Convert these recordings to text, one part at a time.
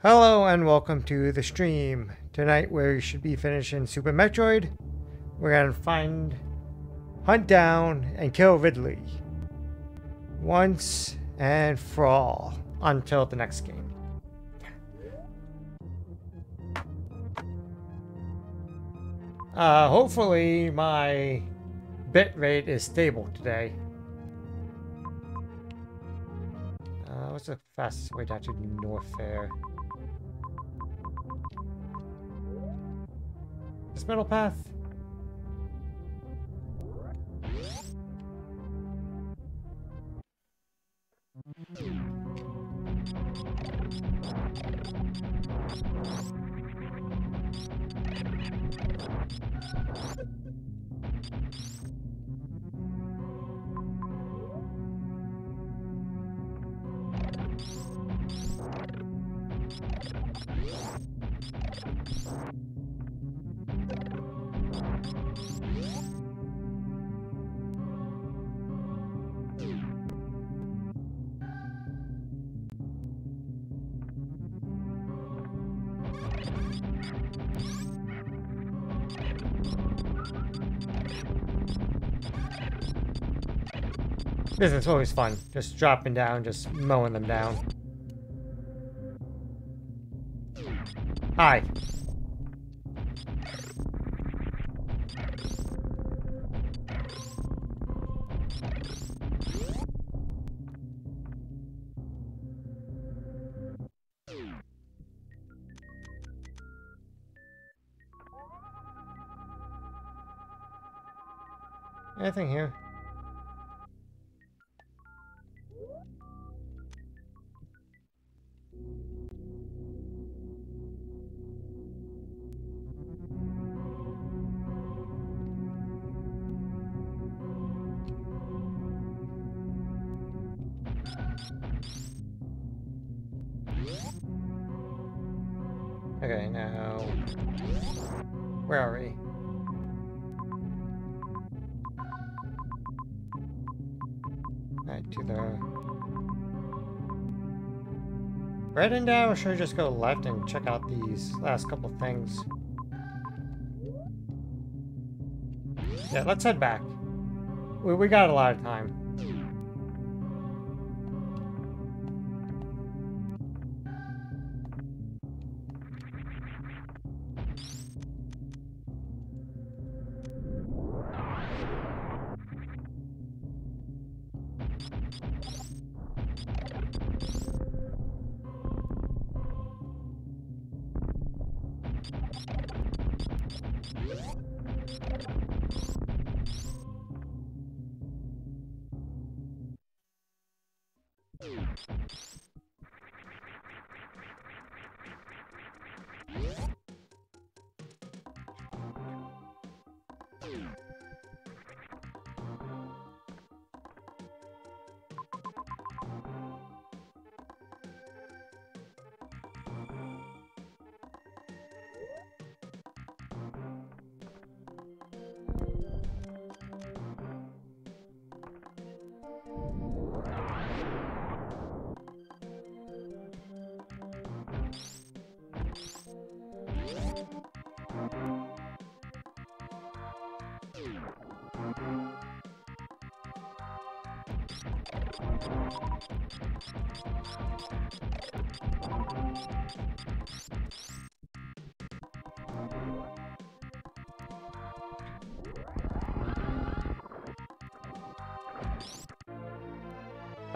Hello and welcome to the stream. Tonight we should be finishing Super Metroid. We're gonna find, hunt down, and kill Ridley. Once and for all. Until the next game. Uh, hopefully my bit rate is stable today. Uh, what's the fastest way to Norfair? This middle path? This is always fun. Just dropping down, just mowing them down. Hi. Anything here? Right and down, or should I just go left and check out these last couple things? Yeah, let's head back. We, we got a lot of time.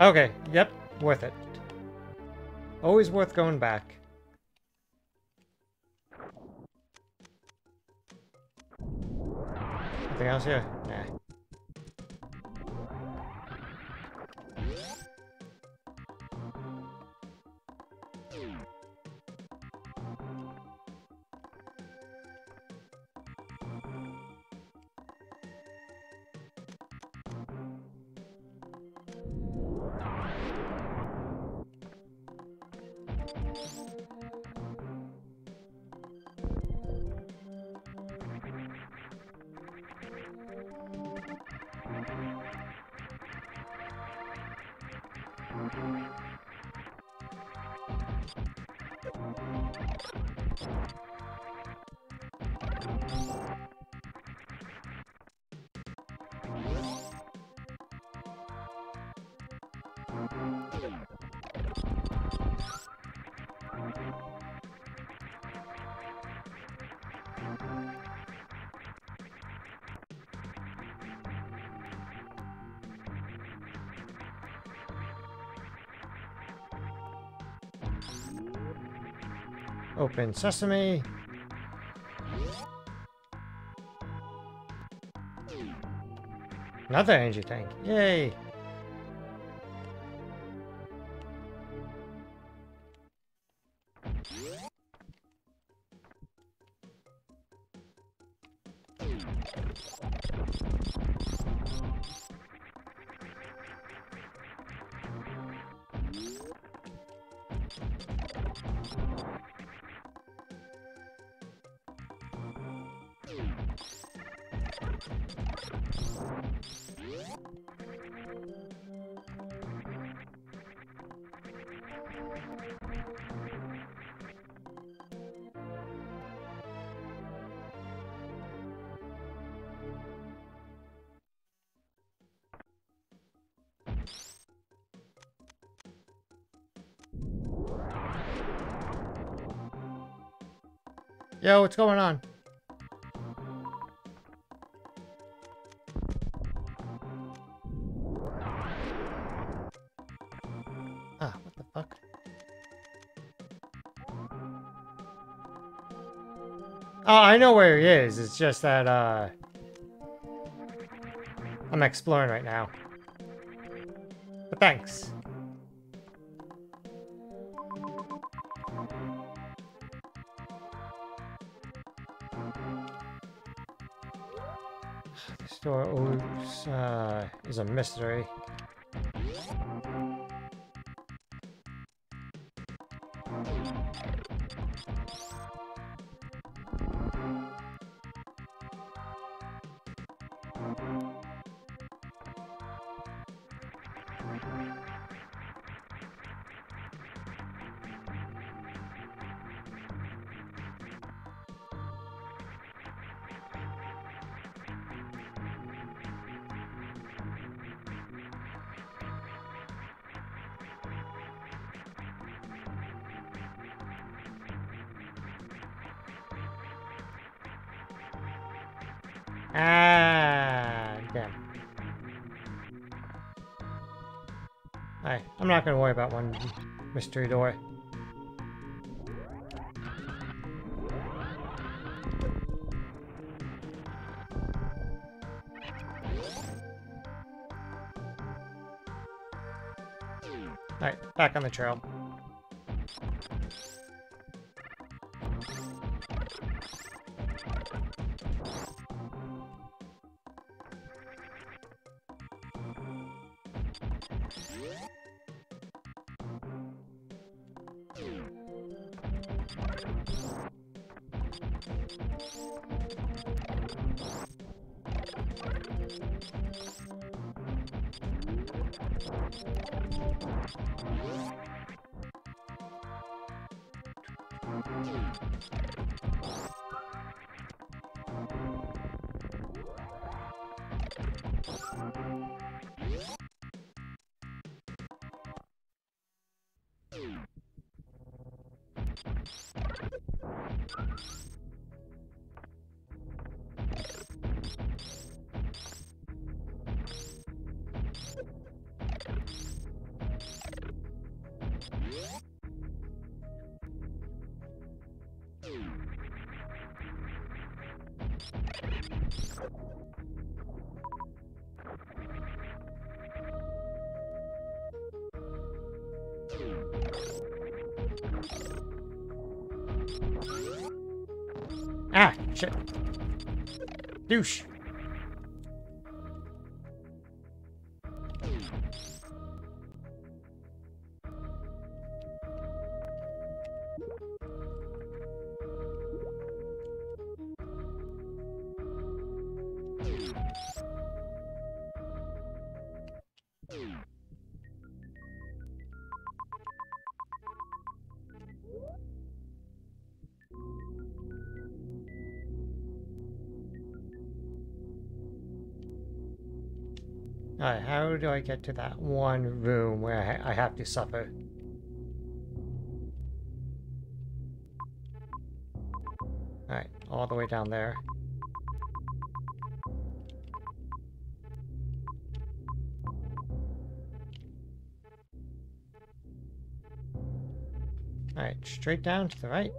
Okay, yep, worth it. Always worth going back. Anything else here? you Open sesame. Another energy tank. Yay! Yo, what's going on? Ah, what the fuck? Oh, I know where he is. It's just that, uh... I'm exploring right now. But thanks. Is a mystery. Ah, damn. Alright, I'm not gonna worry about one mystery door. Alright, back on the trail. Douche. Alright, how do I get to that one room where I, have to suffer? Alright, all the way down there. Alright, straight down to the right.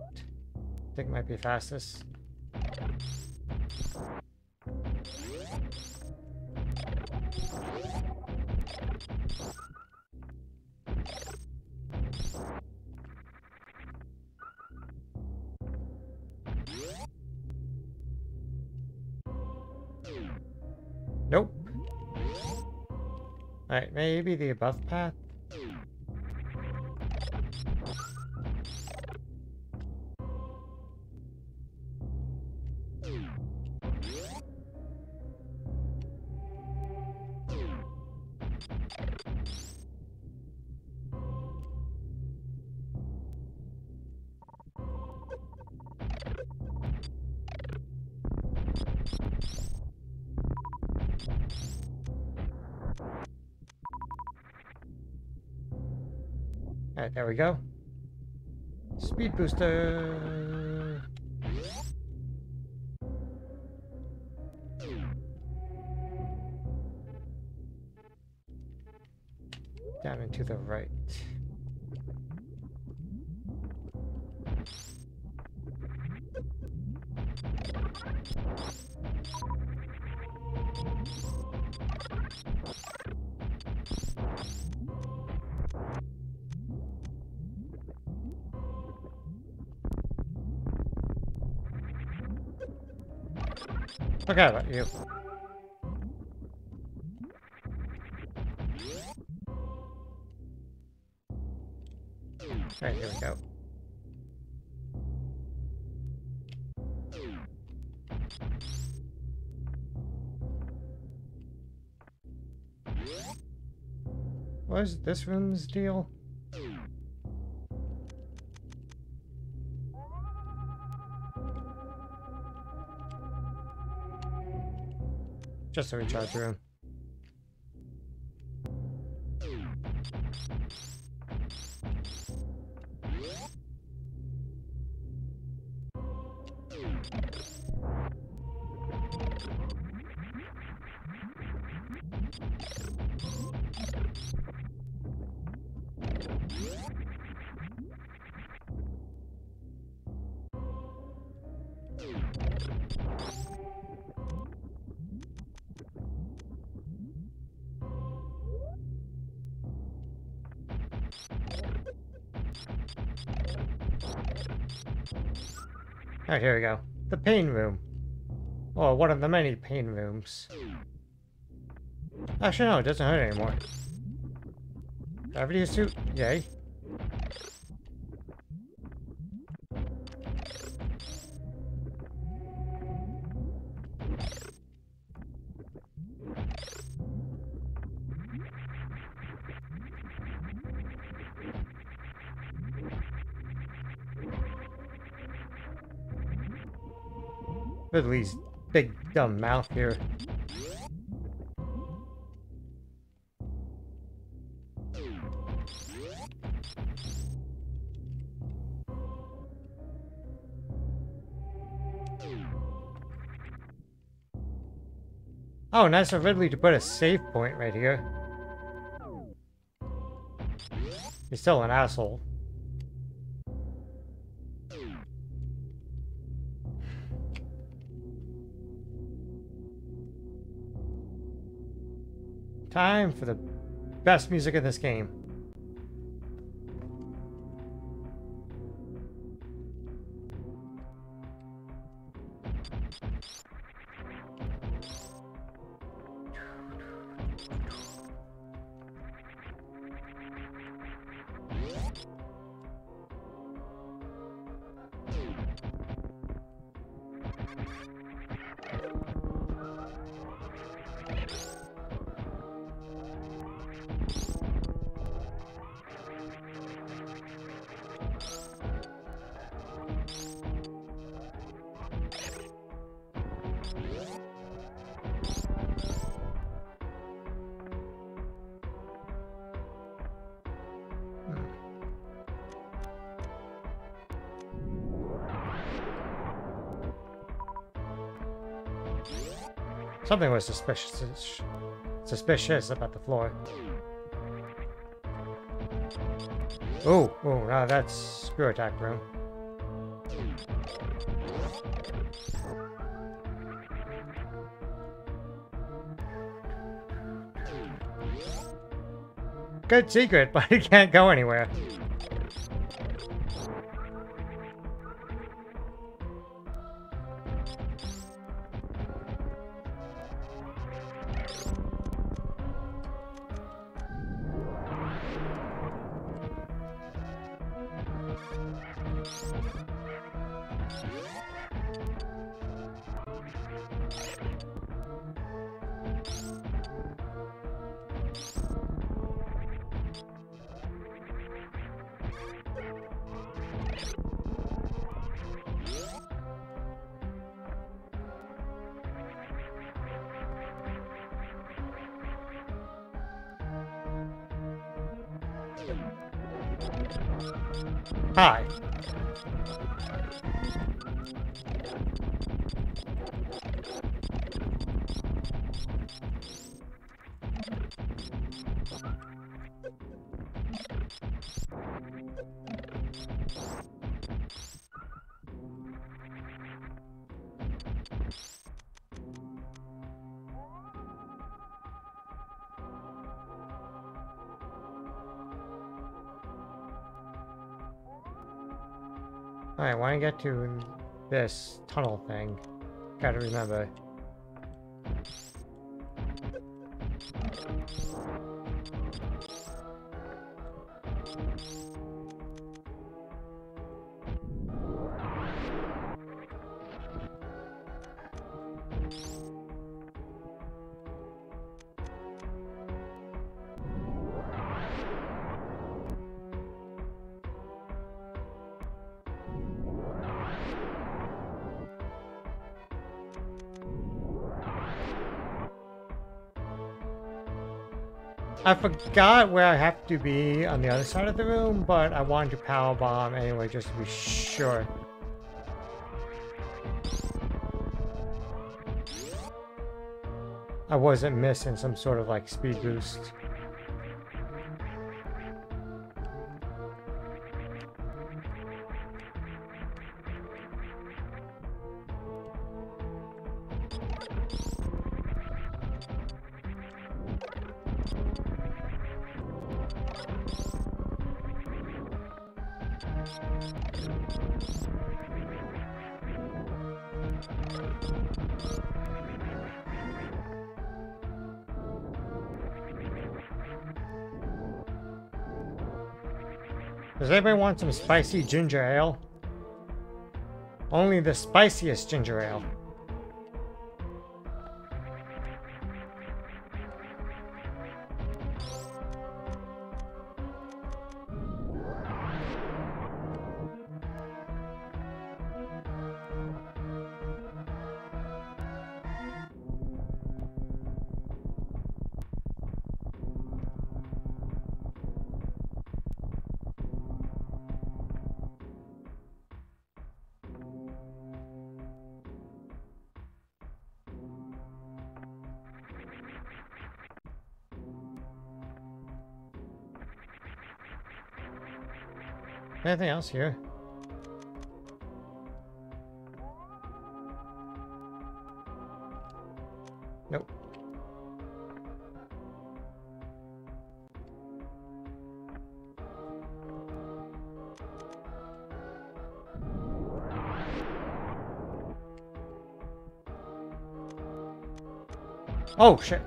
I think might be fastest. Maybe the above path? Speed booster. Forgot about you. Alright, here we go. What is this room's deal? Just a recharge room. Here we go. The pain room. Or one of the many pain rooms. Actually, no, it doesn't hurt anymore. Gravity suit, yay. Ridley's big dumb mouth here. Oh, nice of Ridley to put a save point right here. He's still an asshole. Time for the best music in this game. Something was suspicious suspicious about the floor. Oh, oh, now that's screw attack room. Good secret, but it can't go anywhere. To this tunnel thing, gotta remember. I forgot where I have to be on the other side of the room, but I wanted to power bomb anyway, just to be sure. I wasn't missing some sort of like speed boost. Spicy ginger ale? Only the spiciest ginger ale. Anything else here? Nope. Oh, shit.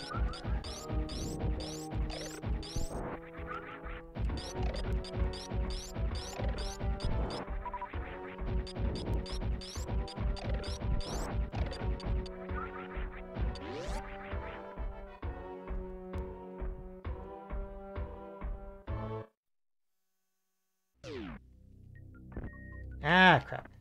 Ah, crap.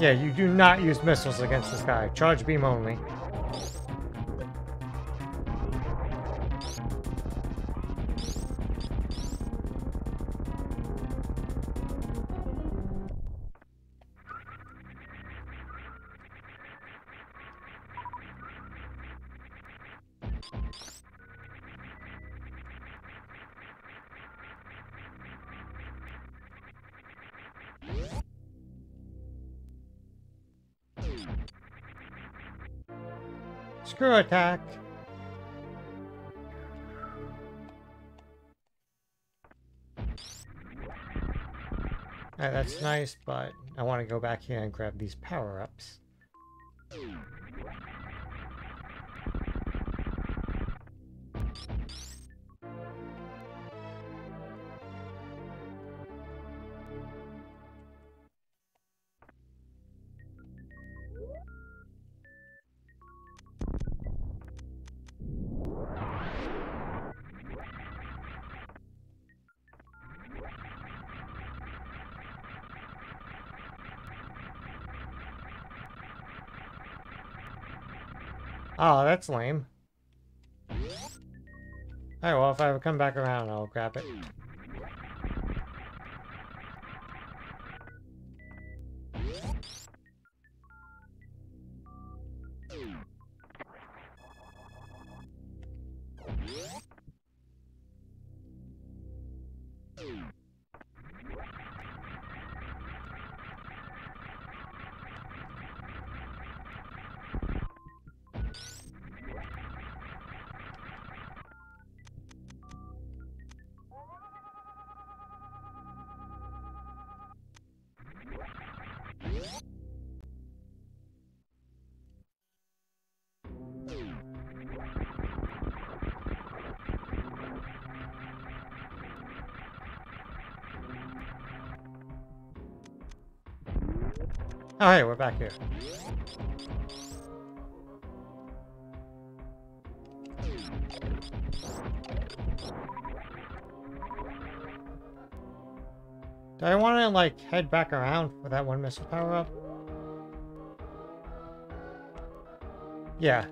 Yeah, you do not use missiles against this guy. Charge beam only. That's nice, but I want to go back here and grab these power-ups. That's lame. Alright, well, if I ever come back around, I'll grab it. Oh, hey, we're back here. Do I want to, like, head back around for that one missile power up? Yeah.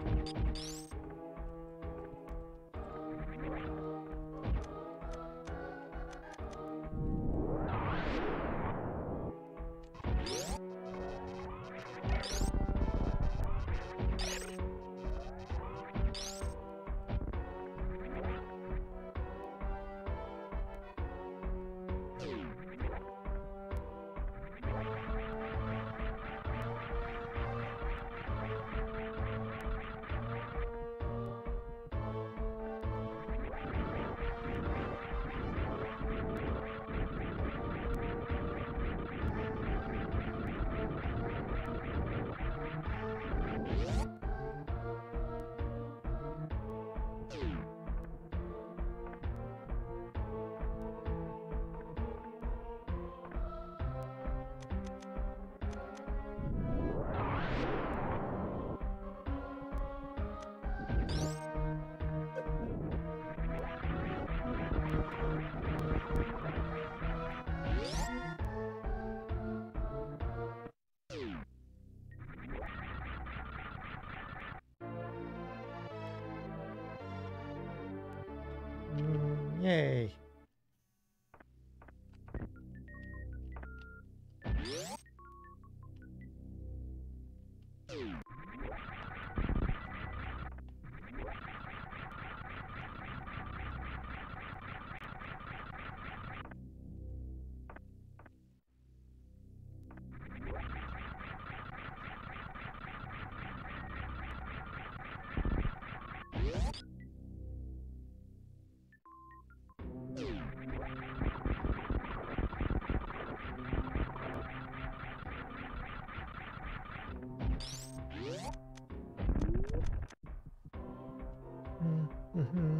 Mm-hmm.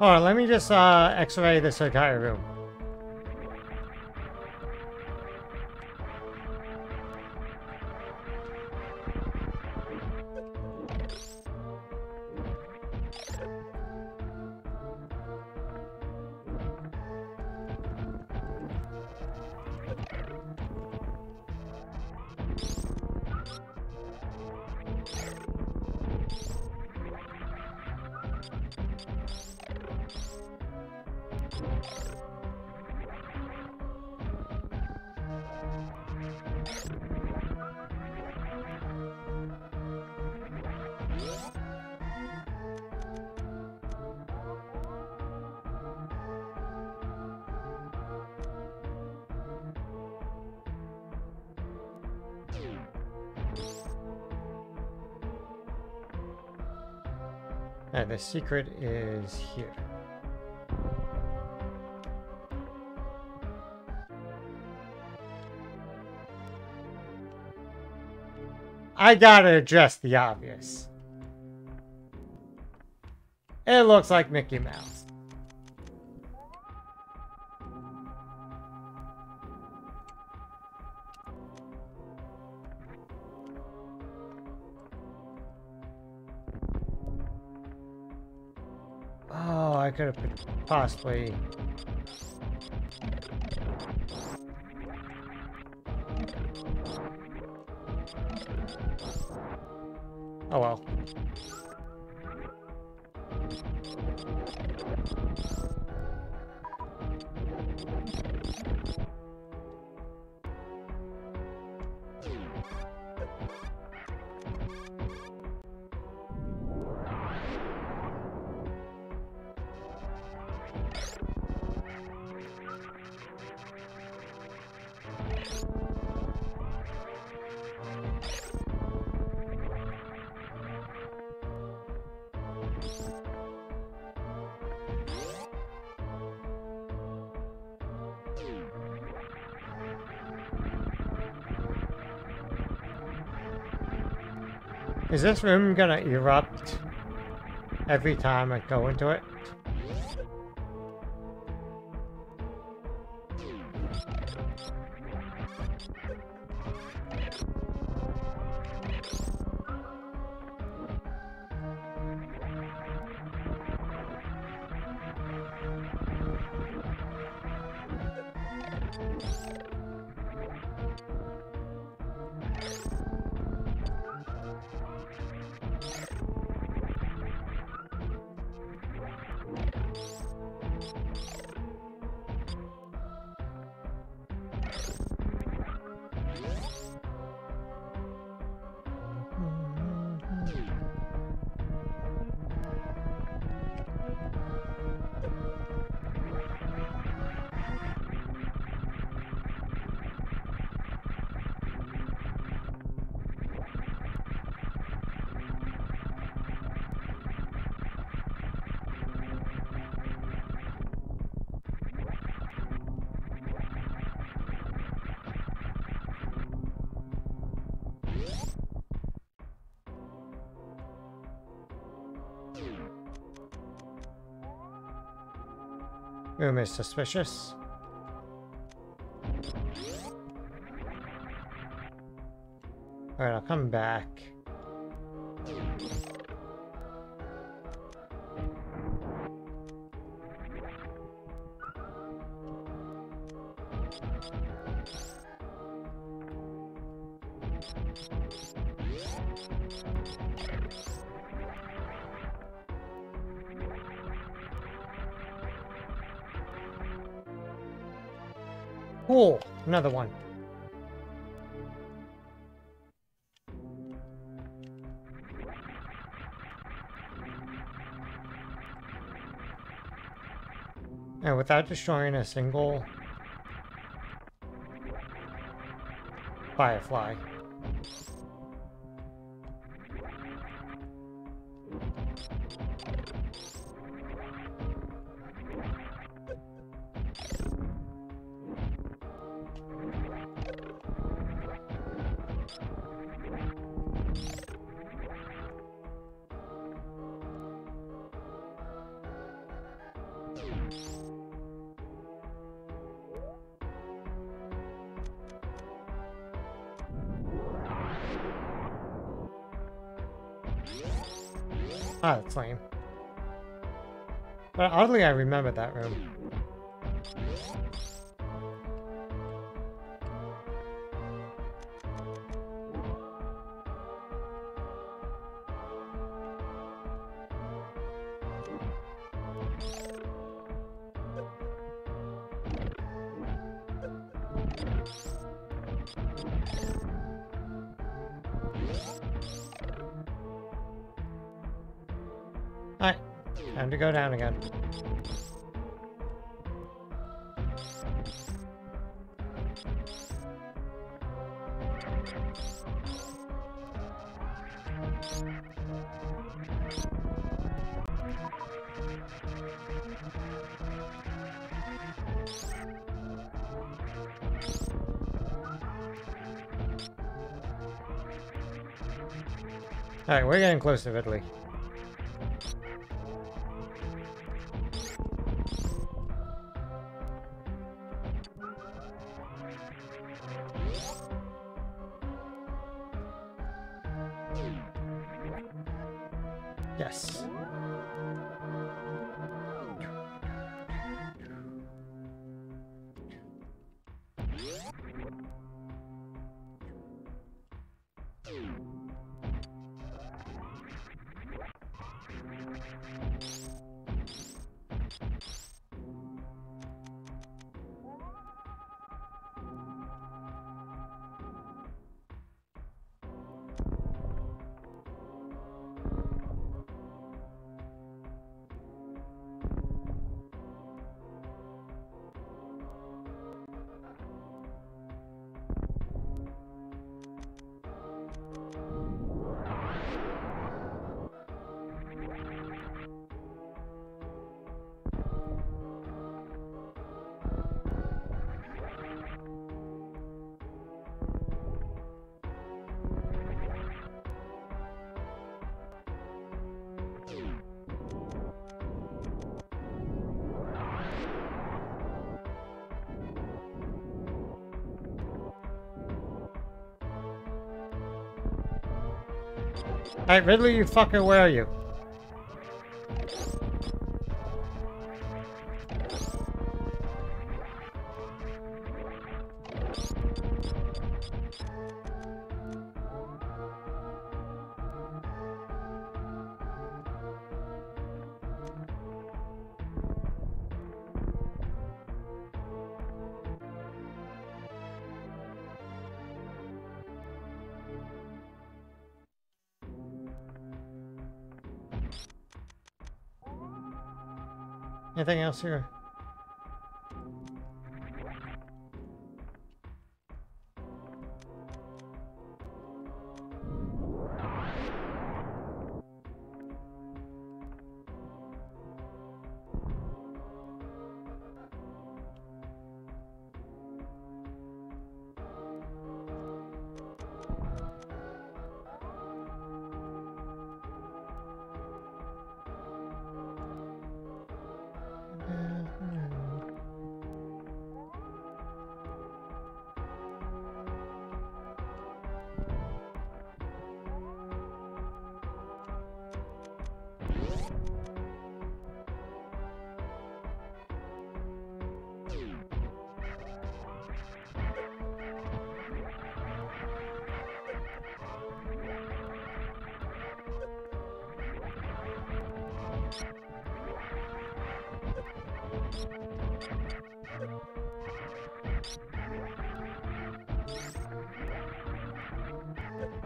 On, let me just uh, x-ray this entire room. The secret is here. I gotta address the obvious. It looks like Mickey Mouse. Could have possibly... Oh well. Is this room gonna erupt every time I go into it? Room is suspicious. Alright, I'll come back. Without destroying a single firefly. I remember that room. Alright, time to go down again. Alright, we're getting close to Ridley. Alright, Ridley, you fucker, where are you? Anything else here?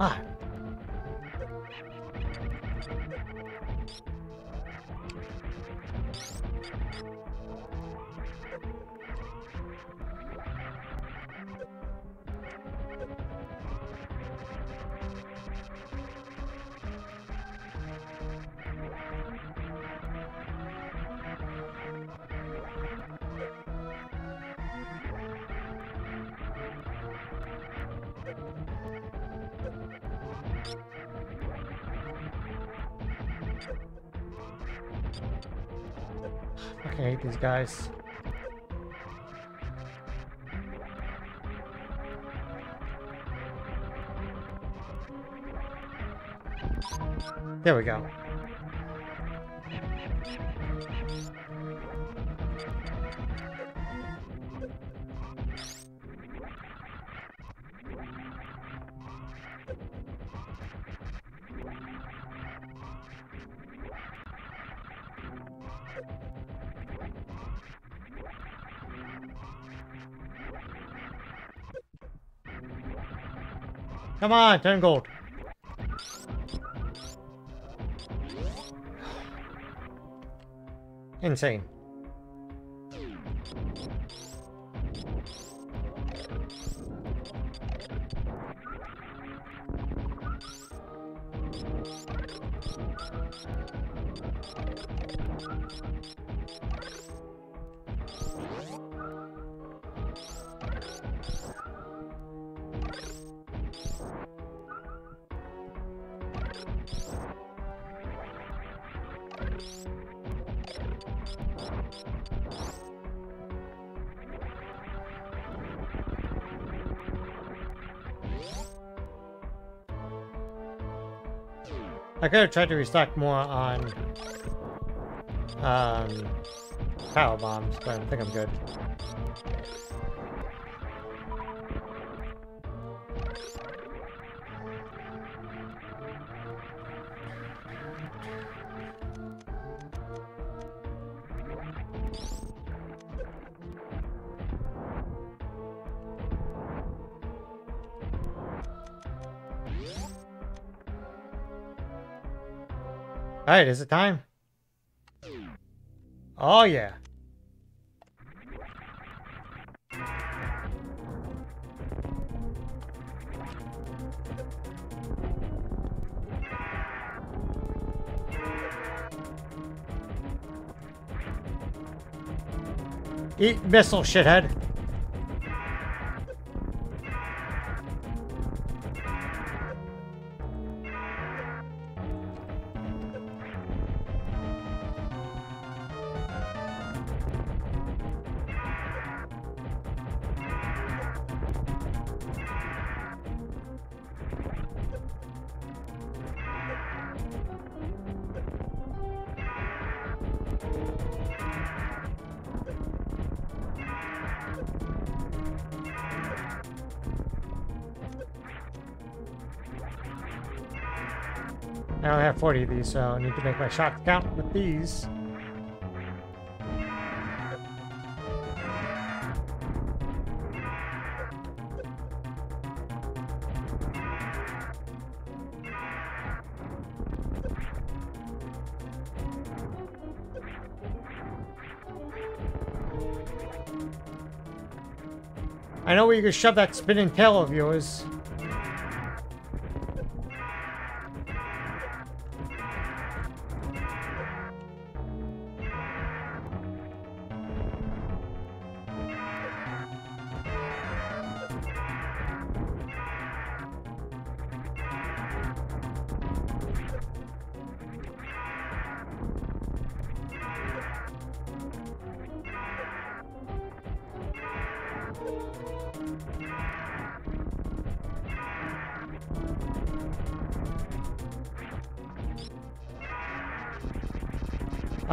Ah. I hate these guys. There we go. Come on, 10 gold. Insane. I could have tried to restock more on um, power bombs, but I think I'm good. Is it time? Oh yeah. Eat missile, shithead. Have 40 of these, so I need to make my shots count with these. I know where you can shove that spinning tail of yours.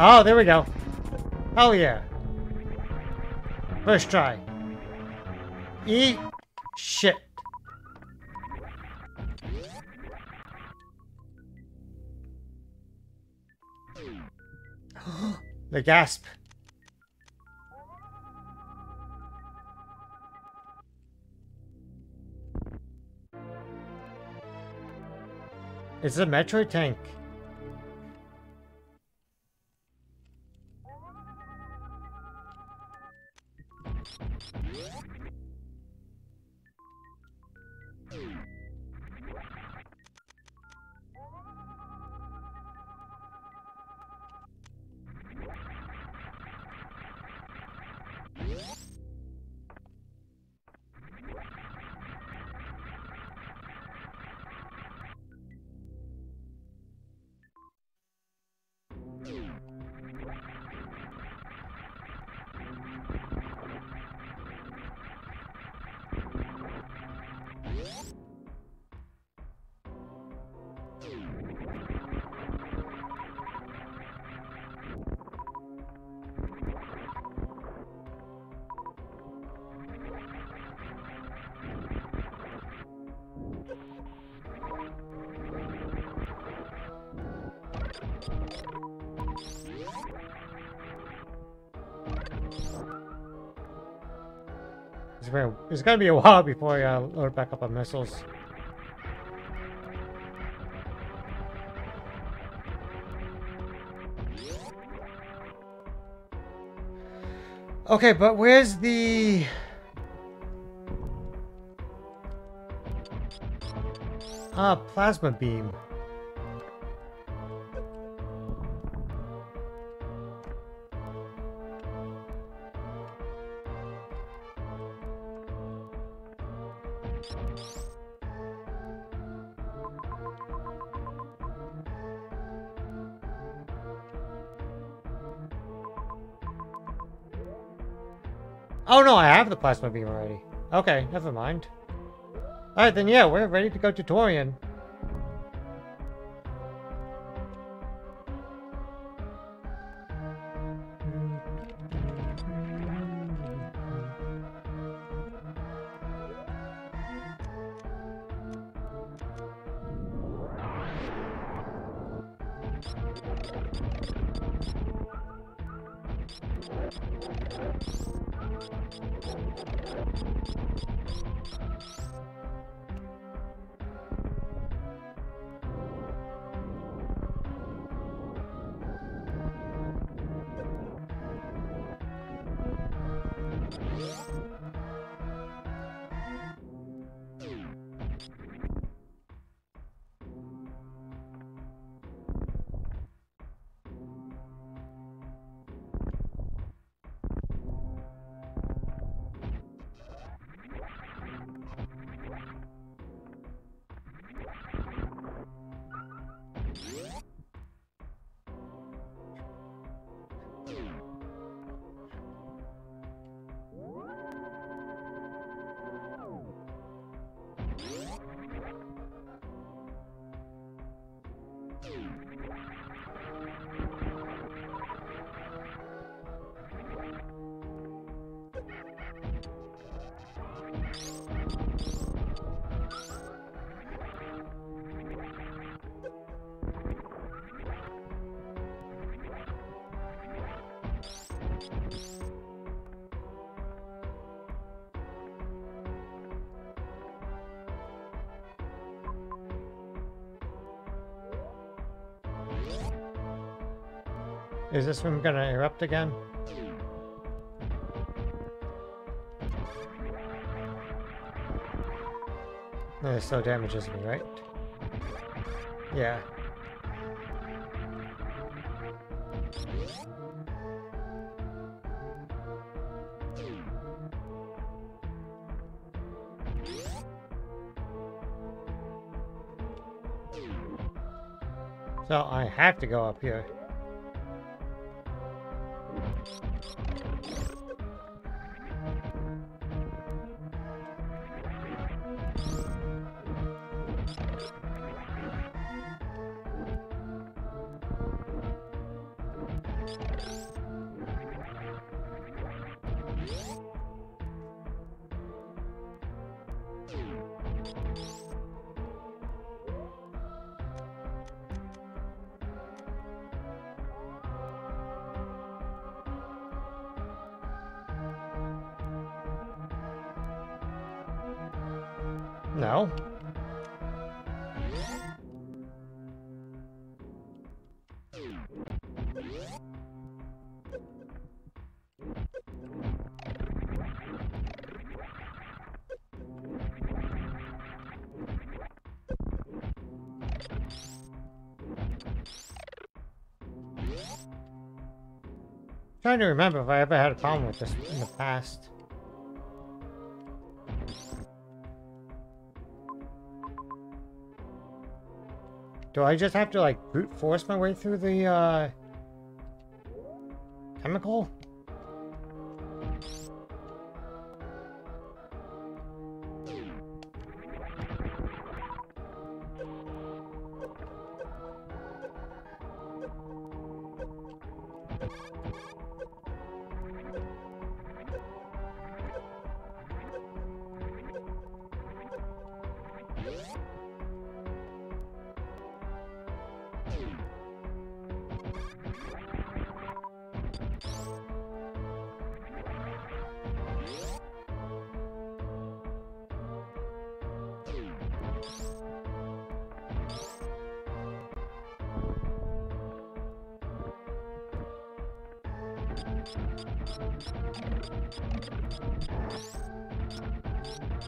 Oh, there we go. Oh yeah. First try. Eat shit. the gasp. It's a Metroid tank. It's gonna be a while before I uh, load back up on missiles. Okay, but where's the... Ah, plasma beam. The plasma beam already. Okay, never mind. Alright, then yeah, we're ready to go to Tourian. This room gonna erupt again? No, it still damages me, right? Yeah. So I have to go up here. Trying to remember if I ever had a problem with this in the past. Do I just have to like brute force my way through the uh chemical?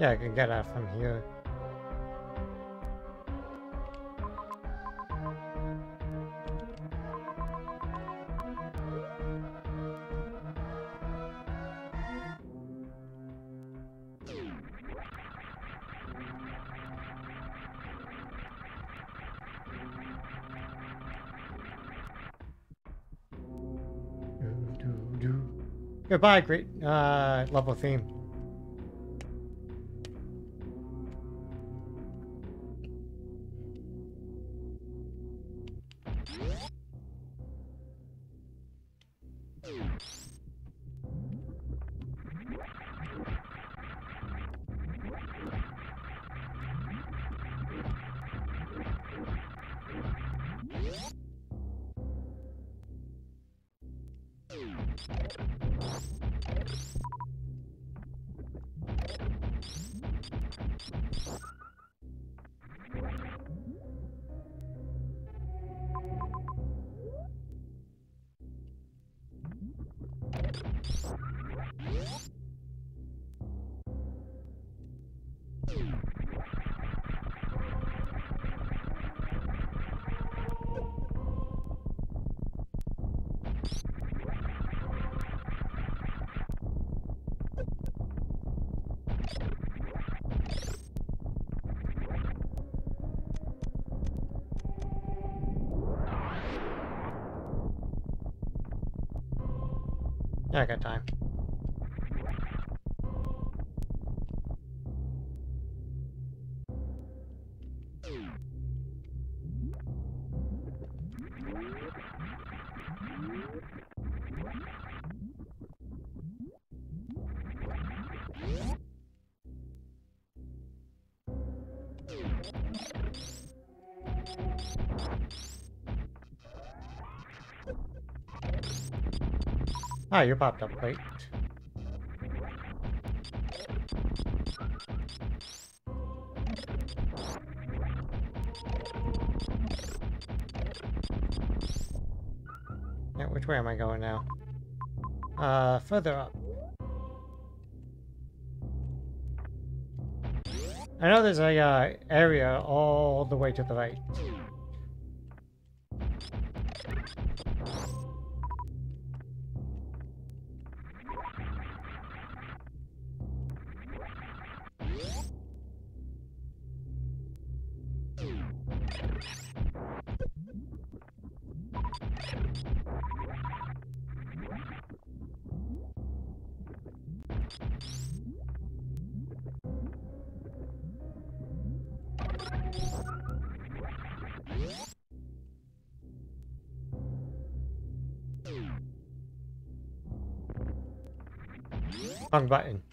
Yeah, I can get out from here. Goodbye, great uh, level theme. I got time. Ah, you're popped up, great. Yeah, which way am I going now? Uh, further up. I know there's a uh, area all the way to the right. Wrong button.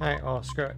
Alright, well, screw it.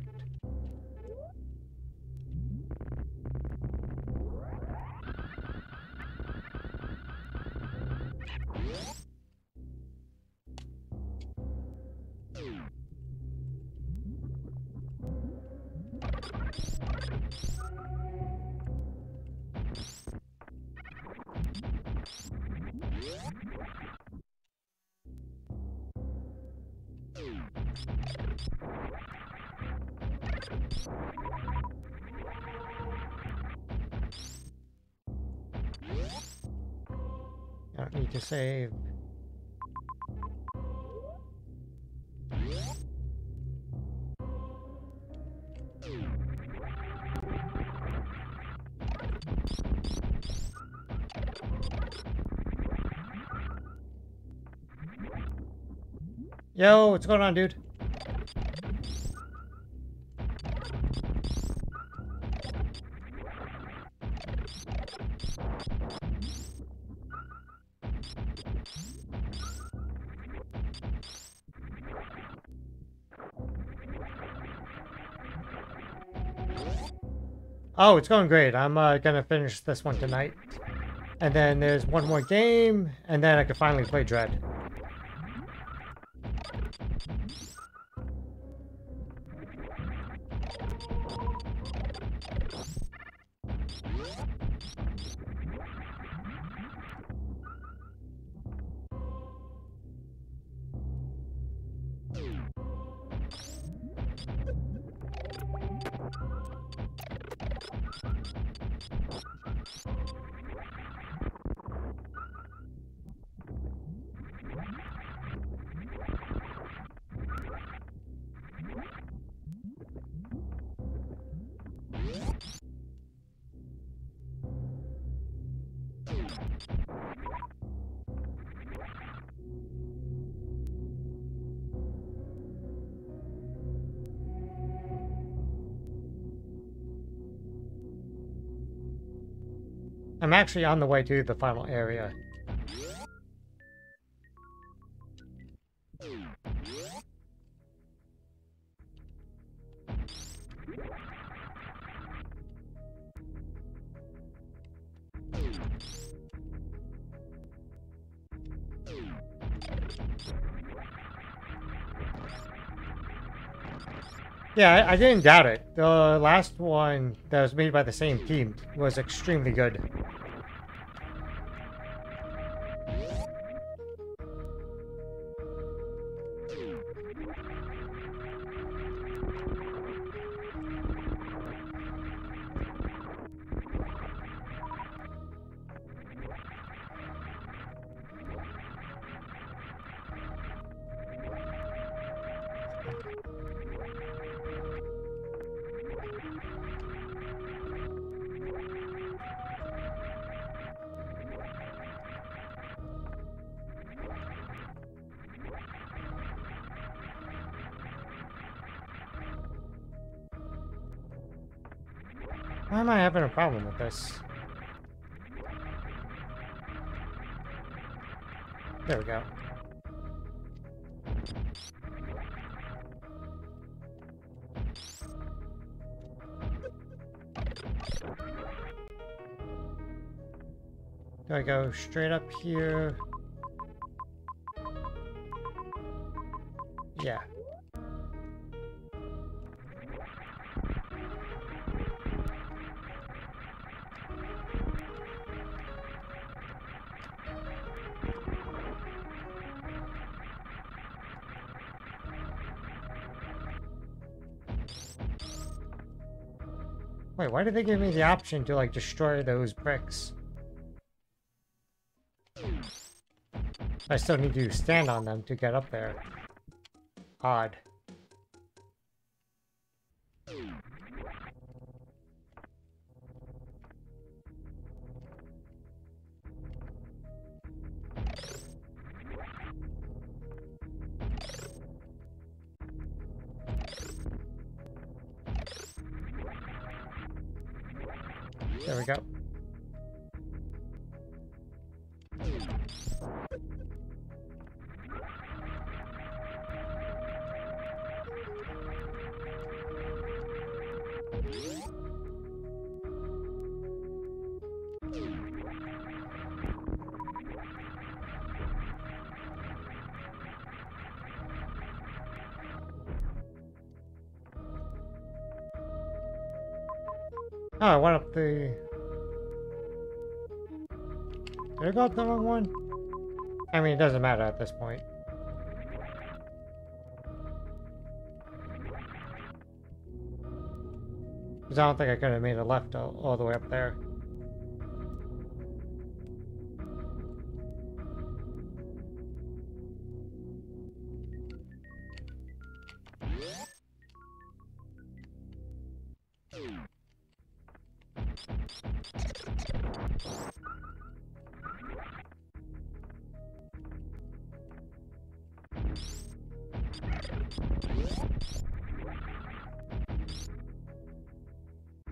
Yo, what's going on, dude? Oh, it's going great. I'm uh, gonna finish this one tonight. And then there's one more game, and then I can finally play Dread. Actually on the way to the final area. Yeah, I, I didn't doubt it. The last one that was made by the same team was extremely good. This? There we go. Do I go straight up here? Why did they give me the option to, like, destroy those bricks? I still need to stand on them to get up there. Odd. Ah, oh, I went up the... Did I go up the wrong one? I mean, it doesn't matter at this point. Because I don't think I could have made a left all, all the way up there.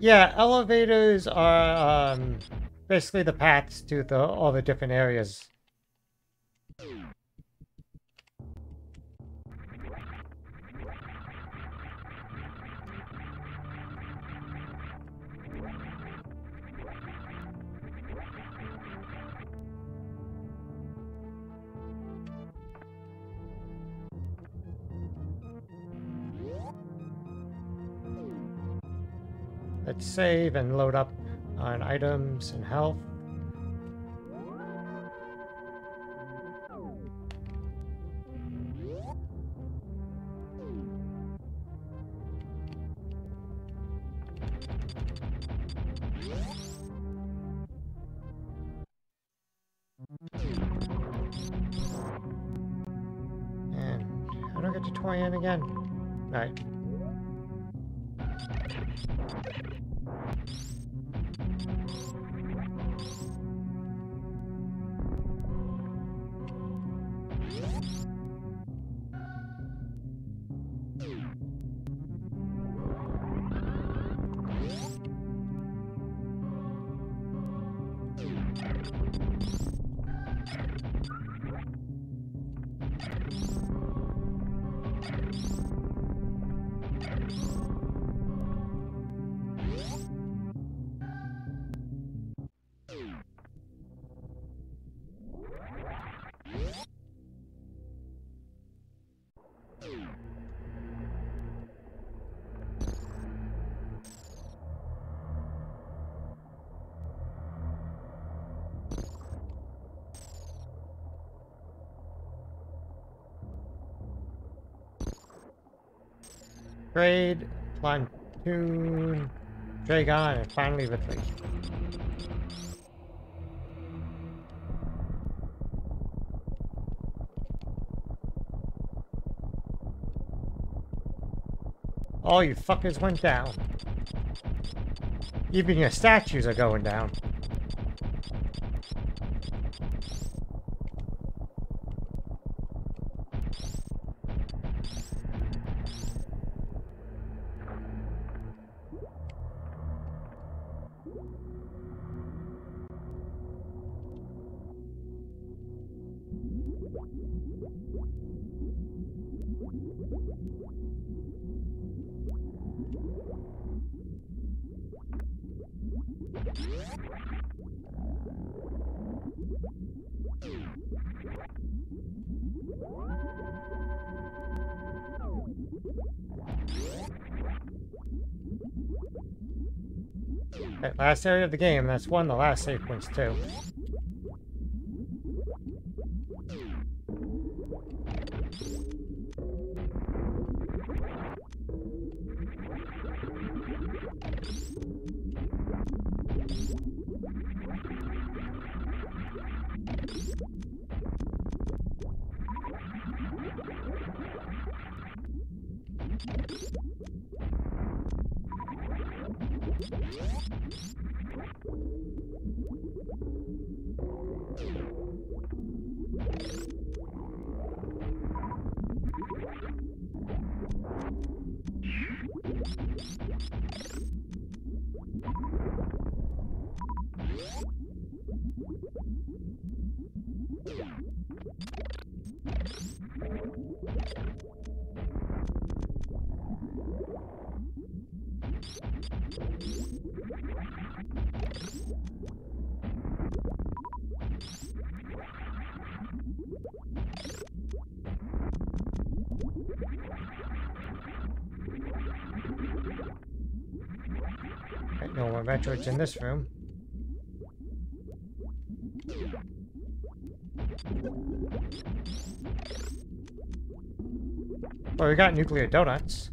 Yeah, elevators are um, basically the paths to the all the different areas. Save and load up on items and health. あっ。Kraid, Phantoon, Draygon, and finally Ridley. All you fuckers went down. Even your statues are going down. Last area of the game. That's one of the last save points too. No more Metroids in this room. Well, we got nuclear donuts.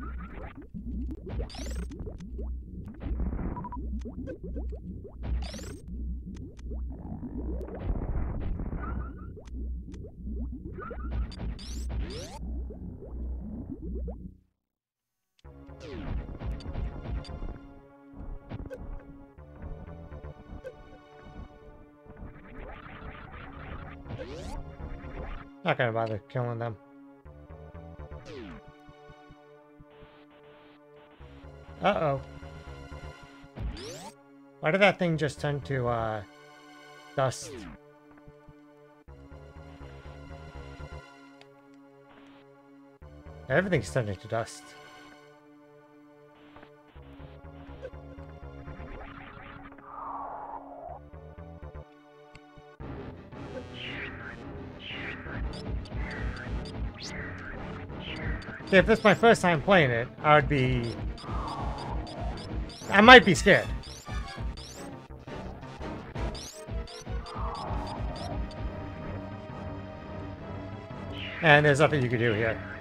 Not gonna bother killing them. Uh-oh. Why did that thing just turn to, uh, dust? Everything's turning to dust. If this is my first time playing it, I would be... I might be scared. And there's nothing you can do here.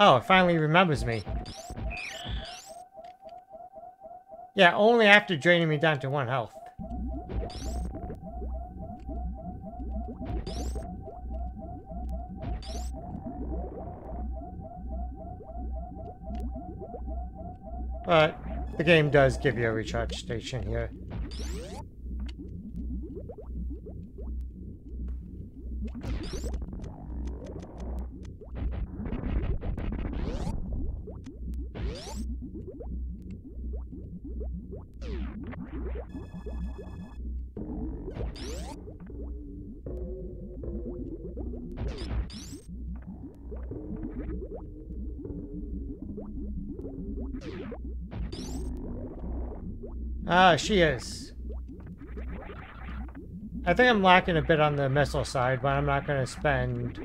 Oh, it finally remembers me. Yeah, only after draining me down to one health. But the game does give you a recharge station here. She is. I think I'm lacking a bit on the missile side, but I'm not going to spend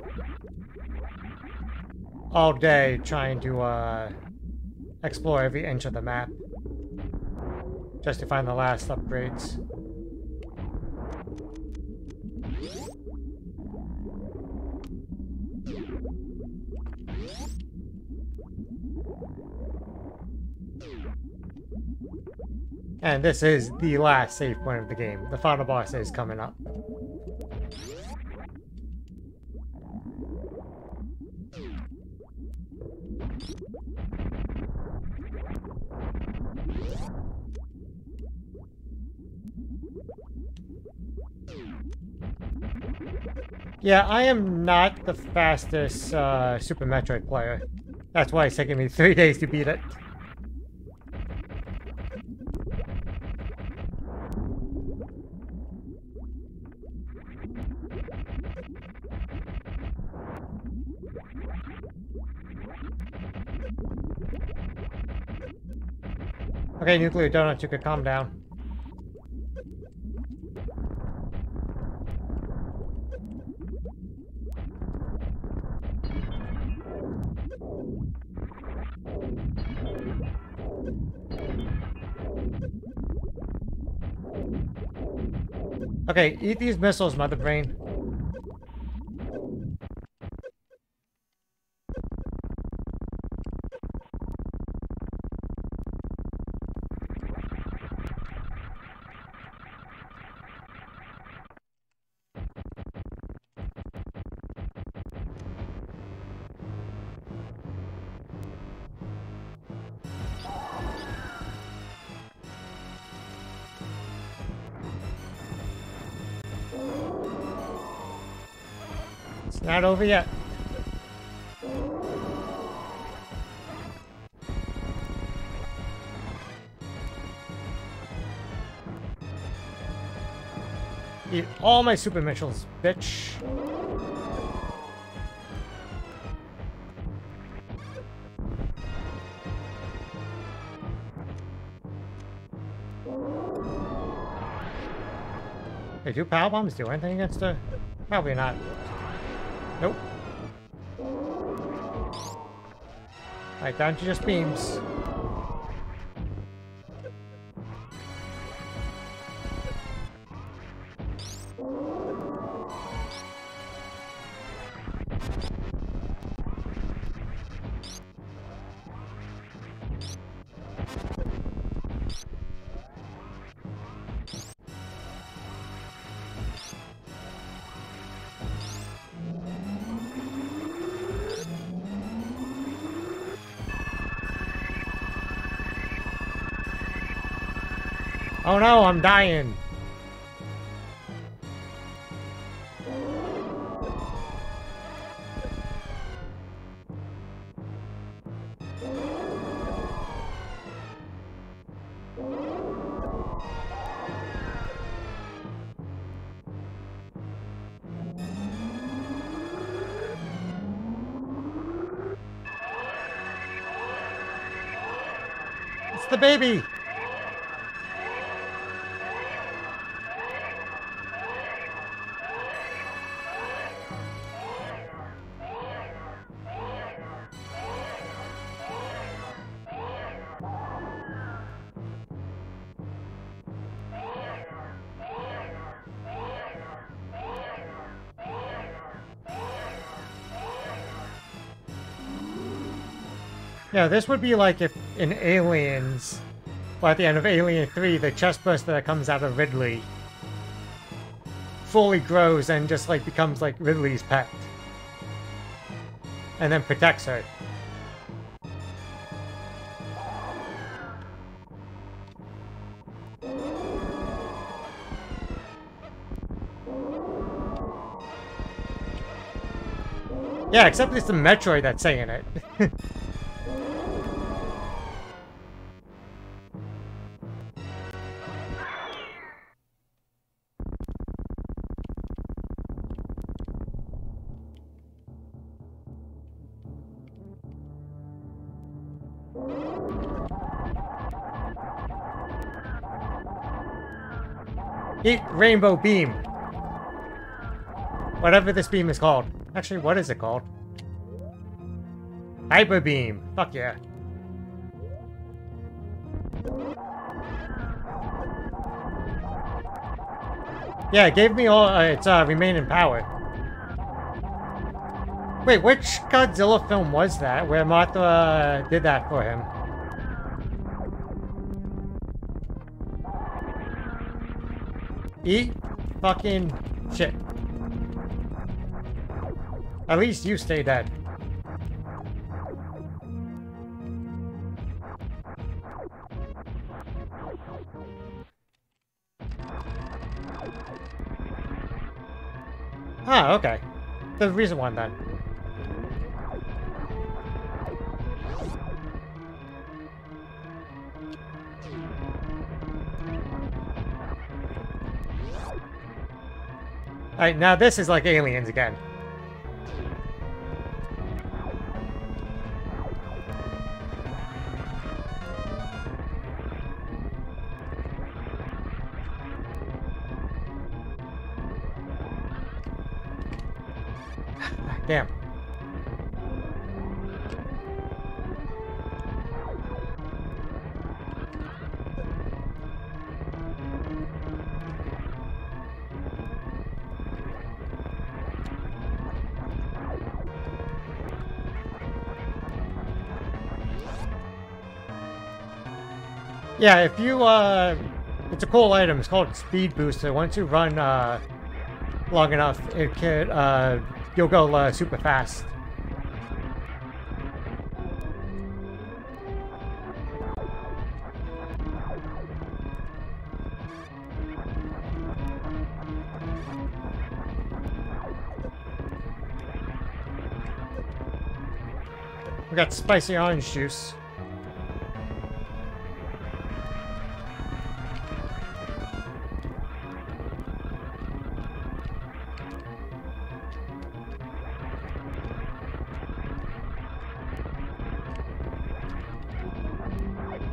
all day trying to uh, explore every inch of the map just to find the last upgrades. And this is the last save point of the game. The final boss is coming up. Yeah, I am not the fastest uh, Super Metroid player. That's why it's taking me three days to beat it. Okay, nuclear Donuts, you could calm down. Okay, eat these missiles, Mother Brain. Not over yet. Eat all my super missiles, bitch. Hey, do power bombs do anything against the... Probably not. Nope. Alright, down to just beams. No, I'm dying. It's the baby! Yeah, this would be like if in Aliens, or at the end of Alien 3, the chestburster that comes out of Ripley fully grows and just like becomes like Ripley's pet. And then protects her. Yeah, except it's the Metroid that's saying it. Rainbow Beam. Whatever this beam is called. Actually, what is it called? Hyper Beam. Fuck yeah. Yeah, it gave me all uh, its uh, remaining power. Wait, which Godzilla film was that where Mothra uh, did that for him? Eat fucking shit. At least you stay dead. Ah, okay. The reason one then. Now this is like aliens again. Yeah, if you, uh, it's a cool item. It's called Speed Booster. Once you run, uh, long enough, it can, uh, you'll go, uh, super fast. We got spicy orange juice.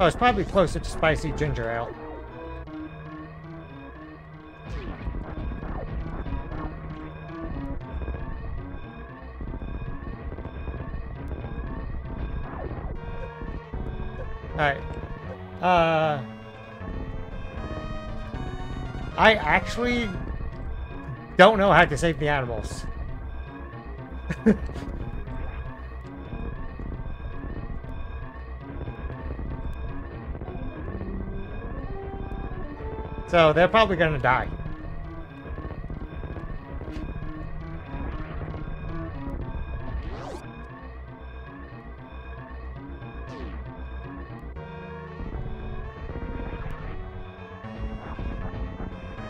Oh, it's probably closer to spicy ginger ale. Alright. Uh... I actually don't know how to save the animals. so they're probably gonna die.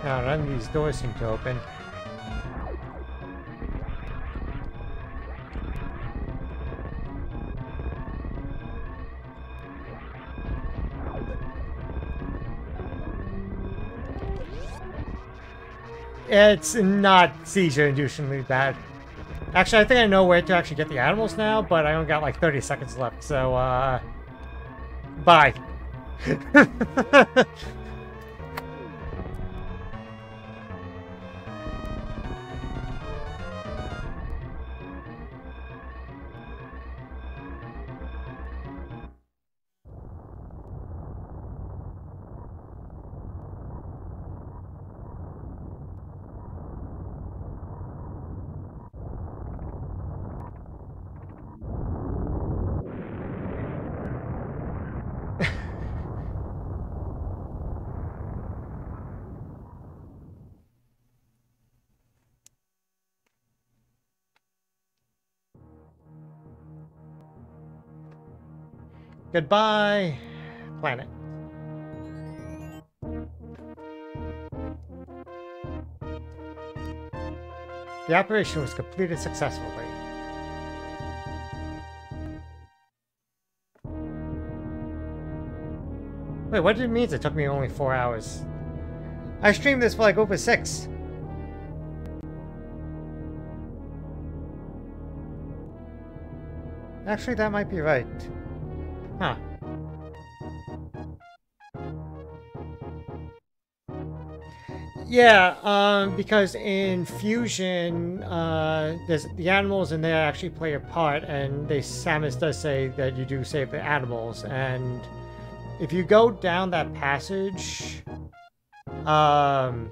Now none of these doors seem to open. It's not seizure-inducingly bad. Actually, I think I know where to actually get the animals now, but I only got like 30 seconds left, so, uh... Bye. Goodbye, planet. The operation was completed successfully. Wait, what did it mean it took me only four hours? I streamed this for like over six. Actually, that might be right. Huh. Yeah, um, because in Fusion, uh, the animals in there actually play a part, and they Samus does say that you do save the animals, and if you go down that passage, um,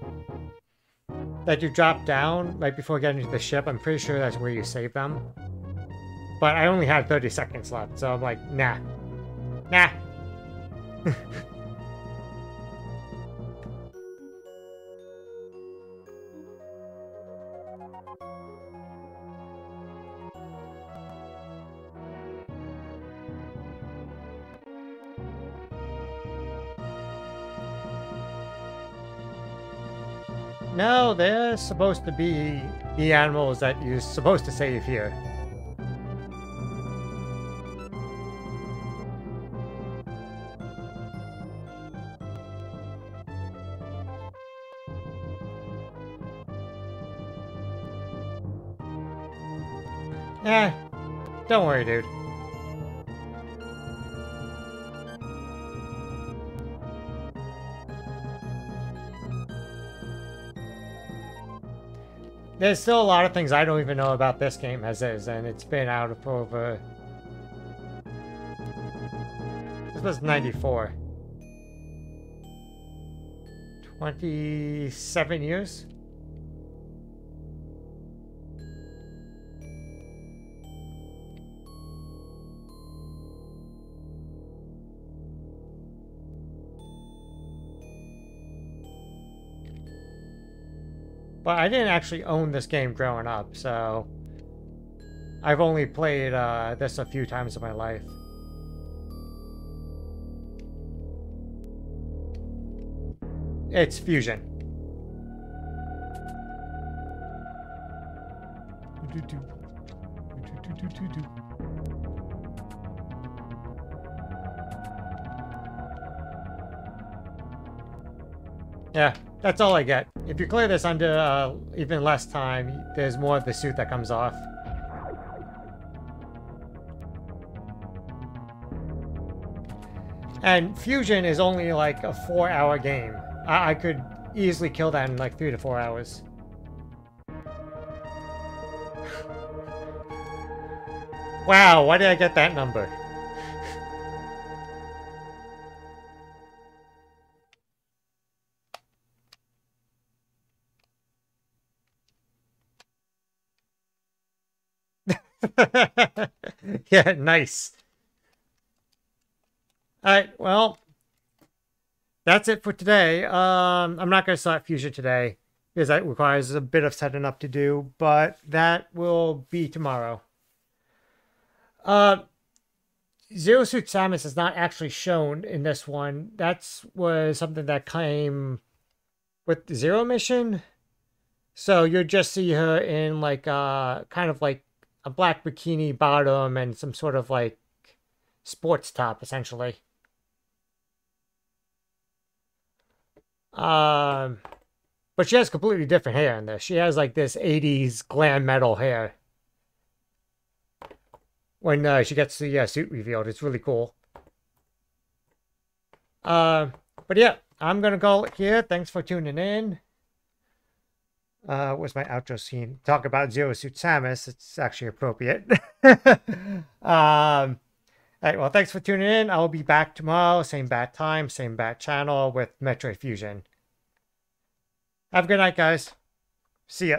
that you drop down right before getting to the ship, I'm pretty sure that's where you save them. But I only had 30 seconds left, so I'm like, nah, Nah. No, they're supposed to be the animals that you're supposed to save here. Don't worry, dude. There's still a lot of things I don't even know about this game as is, and it's been out for over... This was 94. 27 years? But I didn't actually own this game growing up, so... I've only played uh, this a few times in my life. It's Fusion. Yeah, that's all I get. If you clear this under uh, even less time, there's more of the suit that comes off. And Fusion is only like a four hour game. I, I could easily kill that in like three to four hours. wow, why did I get that number? yeah, nice. All right, well, that's it for today. Um, I'm not going to start Fusion today because that requires a bit of setting up to do, but that will be tomorrow. Uh, Zero Suit Samus is not actually shown in this one. That's was something that came with Zero mission. So you'll just see her in like uh kind of like a black bikini bottom and some sort of like sports top essentially. Um but she has completely different hair in this. She has like this 80s glam metal hair when uh, she gets the uh, suit revealed. It's really cool. Uh, but yeah, I'm going to go here. Thanks for tuning in. Uh, was my outro scene? Talk about Zero Suit Samus. It's actually appropriate. um, all right, well, thanks for tuning in. I'll be back tomorrow, same bat time, same bat channel with Metroid Fusion. Have a good night, guys. See ya.